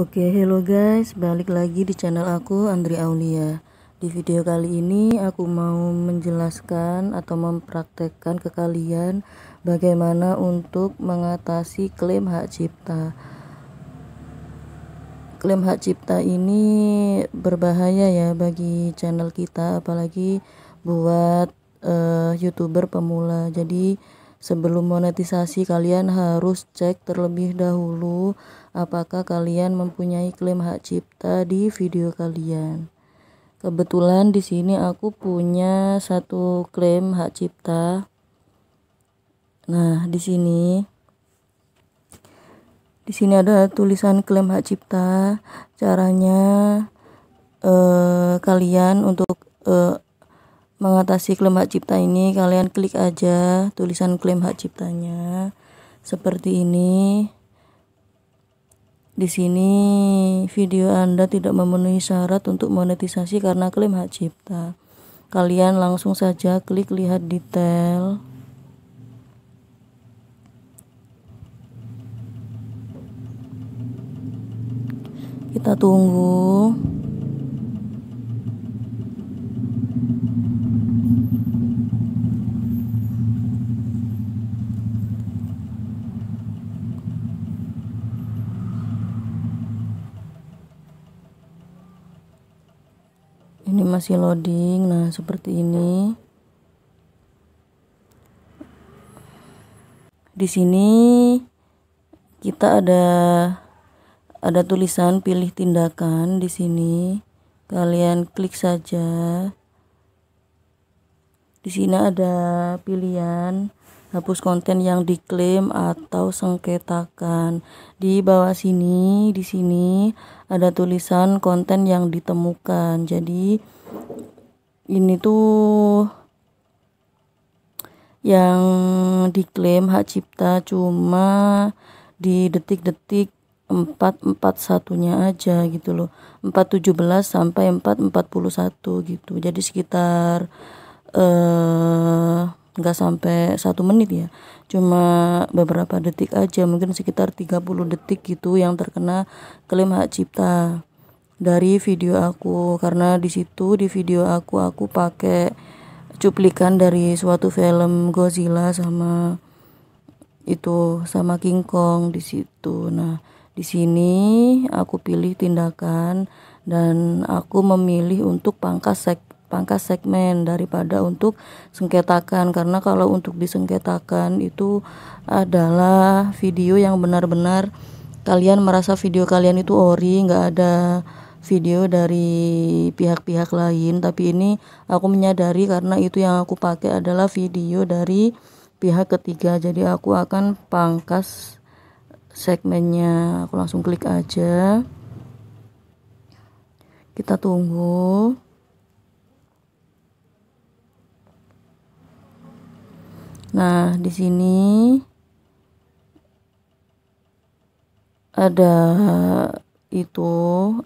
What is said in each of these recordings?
Oke, hello guys, balik lagi di channel aku Andri Aulia. Di video kali ini aku mau menjelaskan atau mempraktekkan ke kalian bagaimana untuk mengatasi klaim hak cipta. Klaim hak cipta ini berbahaya ya bagi channel kita apalagi buat uh, YouTuber pemula. Jadi Sebelum monetisasi, kalian harus cek terlebih dahulu apakah kalian mempunyai klaim hak cipta di video kalian. Kebetulan di sini aku punya satu klaim hak cipta. Nah, di sini di sini ada tulisan klaim hak cipta. Caranya eh, kalian untuk eh, mengatasi klaim hak cipta ini kalian klik aja tulisan klaim hak ciptanya. Seperti ini. Di sini video Anda tidak memenuhi syarat untuk monetisasi karena klaim hak cipta. Kalian langsung saja klik lihat detail. Kita tunggu ini masih loading nah seperti ini di sini kita ada ada tulisan pilih tindakan di sini kalian klik saja di sini ada pilihan hapus konten yang diklaim atau sengketakan. Di bawah sini, di sini ada tulisan konten yang ditemukan. Jadi ini tuh yang diklaim hak cipta cuma di detik-detik 441-nya aja gitu loh. 417 sampai 441 gitu. Jadi sekitar eh nggak sampai satu menit ya cuma beberapa detik aja mungkin sekitar 30 detik gitu yang terkena klaim hak cipta dari video aku. Karena di situ di video aku aku pakai cuplikan dari suatu film Godzilla sama itu sama King Kong di situ. Nah di sini aku pilih tindakan dan aku memilih untuk pangkas sek pangkas segmen daripada untuk sengketakan. Karena kalau untuk disengketakan itu adalah video yang benar-benar kalian merasa video kalian itu ori nggak ada video dari pihak-pihak lain tapi ini aku menyadari karena itu yang aku pakai adalah video dari pihak ketiga. Jadi aku akan pangkas segmennya. Aku langsung klik aja. Kita tunggu. Nah, di sini ada itu,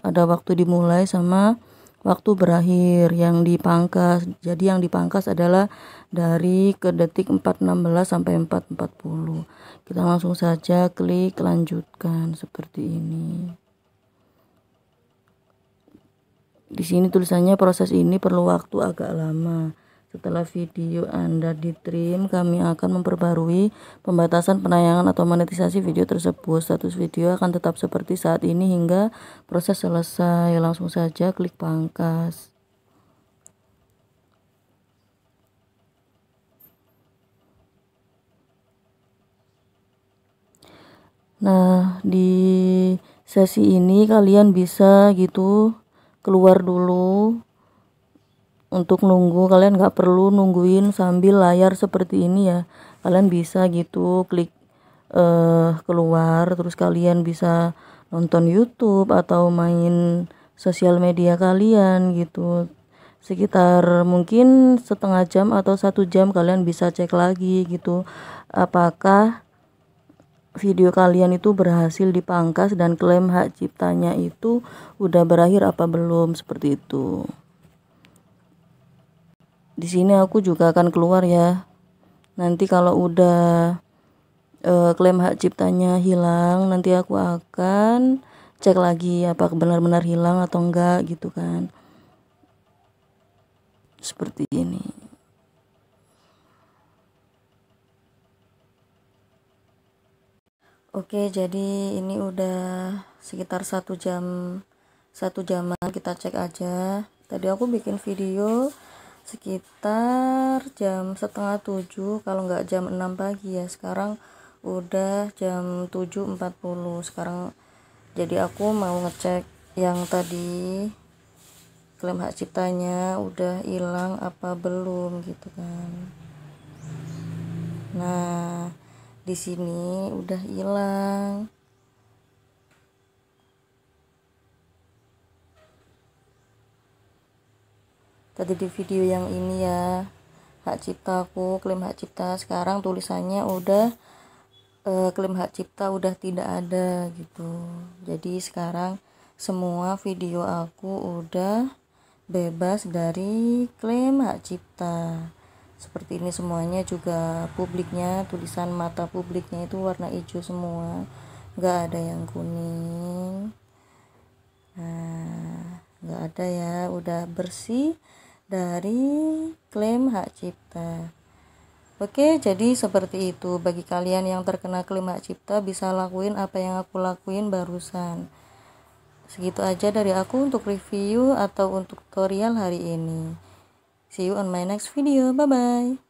ada waktu dimulai sama waktu berakhir yang dipangkas. Jadi yang dipangkas adalah dari ke detik 416 sampai 440. Kita langsung saja klik lanjutkan seperti ini. Di sini tulisannya proses ini perlu waktu agak lama. Setelah video Anda ditrim, kami akan memperbarui pembatasan penayangan atau monetisasi video tersebut. Status video akan tetap seperti saat ini hingga proses selesai. Langsung saja klik pangkas. Nah, di sesi ini kalian bisa gitu keluar dulu untuk nunggu kalian nggak perlu nungguin sambil layar seperti ini ya. Kalian bisa gitu klik uh, keluar terus kalian bisa nonton YouTube atau main sosial media kalian gitu. Sekitar mungkin setengah jam atau satu jam kalian bisa cek lagi gitu apakah video kalian itu berhasil dipangkas dan klaim hak ciptanya itu udah berakhir apa belum seperti itu di sini aku juga akan keluar ya. Nanti kalau udah e, klaim hak ciptanya hilang nanti aku akan cek lagi apa benar-benar hilang atau enggak gitu kan. Seperti ini. Oke, jadi ini udah sekitar satu jam satu jaman kita cek aja. Tadi aku bikin video sekitar jam setengah tujuh kalau nggak jam 6 pagi ya. Sekarang udah jam 7.40. Sekarang jadi aku mau ngecek yang tadi klaim hak ciptanya udah hilang apa belum gitu kan. Nah, di sini udah hilang tadi di video yang ini ya. Hak ciptaku klaim hak cipta. Sekarang tulisannya udah eh, klaim hak cipta udah tidak ada gitu. Jadi sekarang semua video aku udah bebas dari klaim hak cipta. Seperti ini semuanya juga publiknya tulisan mata publiknya itu warna hijau semua. Nggak ada yang kuning. Nah nggak ada ya. Udah bersih dari klaim hak cipta Oke, jadi seperti itu. Bagi kalian yang terkena klaim hak cipta bisa lakuin apa yang aku lakuin barusan. Segitu aja dari aku untuk review atau untuk tutorial hari ini. See you on my next video. Bye bye.